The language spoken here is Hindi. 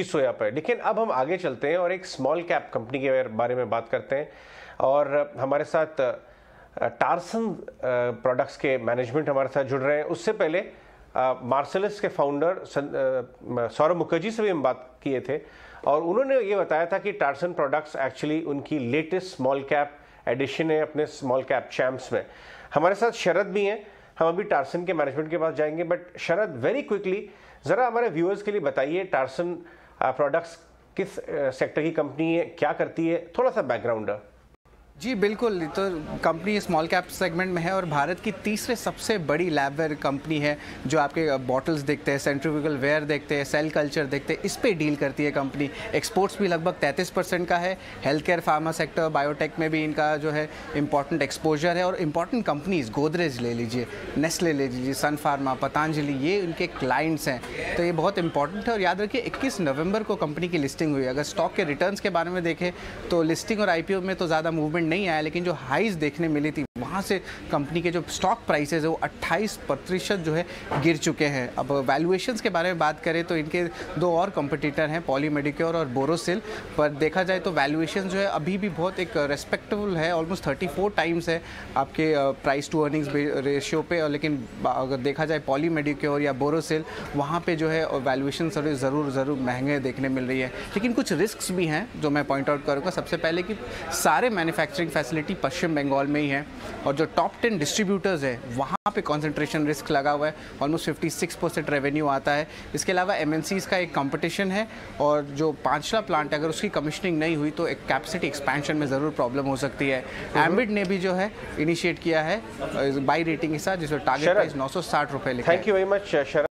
सोया पे लेकिन अब हम आगे चलते हैं और एक स्मॉल कैप कंपनी के बारे में बात करते हैं और हमारे साथ टारसन प्रोडक्ट्स के मैनेजमेंट हमारे साथ जुड़ रहे हैं। उससे पहले मार्सलिस के फाउंडर सौरभ मुखर्जी से भी हम बात किए थे और उन्होंने ये बताया था कि टारसन प्रोडक्ट्स एक्चुअली उनकी लेटेस्ट स्मॉल कैप एडिशन है अपने स्मॉल कैप चैम्प्स में। हमारे साथ शरद भी हैं। हम अभी टारसन के मैनेजमेंट के पास जाएँगे बट शरद वेरी क्विकली ज़रा हमारे व्यूअर्स के लिए बताइए टारसन प्रोडक्ट्स किस सेक्टर की कंपनी है क्या करती है थोड़ा सा बैकग्राउंड है जी, बिल्कुल। तो कंपनी स्मॉल कैप सेगमेंट में है और भारत की तीसरे सबसे बड़ी लैबवेयर कंपनी है, जो आपके बॉटल्स देखते हैं सेंट्रीफ्यूगल वेयर देखते हैं सेल कल्चर देखते हैं, इस पर डील करती है कंपनी एक्सपोर्ट्स भी लगभग 33 परसेंट का है। Health care pharma sector biotech में भी इनका जो है इंपॉर्टेंट एक्सपोजर है और इंपॉर्टेंट कंपनीज़ गोदरेज ले लीजिए नेस्ले ले लीजिए सन फार्मा पतंजलि ये उनके क्लाइंट्स हैं। तो ये बहुत इंपॉर्टेंट है और याद रखिए, इक्कीस नवंबर को कंपनी की लिस्टिंग हुई। अगर स्टॉक के रिटर्न के बारे में देखें तो लिस्टिंग और आईपीओ में तो ज़्यादा मूवमेंट नहीं आया, लेकिन जो हाइज देखने मिली थी, वहाँ से कंपनी के जो स्टॉक प्राइसेज है, वो 28 प्रतिशत जो है गिर चुके हैं। अब वैल्यूएशंस के बारे में बात करें तो इनके दो और कंपटीटर हैं पॉली मेडिक्योर और बोरोसिल पर देखा जाए तो वैल्यूएशन जो है अभी भी बहुत एक रेस्पेक्टेबल है ऑलमोस्ट 34 टाइम्स है आपके प्राइस टू अर्निंग्स रेशियो पे और लेकिन अगर देखा जाए पॉली मेडिक्योर या बोरोसिल वहाँ पर जो है वैल्यूएशन ज़रूर ज़रूर महँगे देखने मिल रही है। लेकिन कुछ रिस्क भी हैं, जो मैं पॉइंट आउट करूँगा। सबसे पहले कि सारे मैन्युफैक्चरिंग फैसिलिटी पश्चिम बंगाल में ही है और जो टॉप टेन डिस्ट्रीब्यूटर्स है वहाँ पे कंसंट्रेशन रिस्क लगा हुआ है। ऑलमोस्ट 56 परसेंट रेवेन्यू आता है। इसके अलावा एम का एक कंपटीशन है और जो पांचला प्लांट अगर उसकी कमिश्निंग नहीं हुई तो एक कैपेसिटी एक्सपेंशन में ज़रूर प्रॉब्लम हो सकती है। एम्बिड ने भी जो है इनिशिएट किया है बाई रेटिंग के साथ जिसमें टारगेट प्राइस नौ सौ साठ रुपये थैंक यू वेरी मच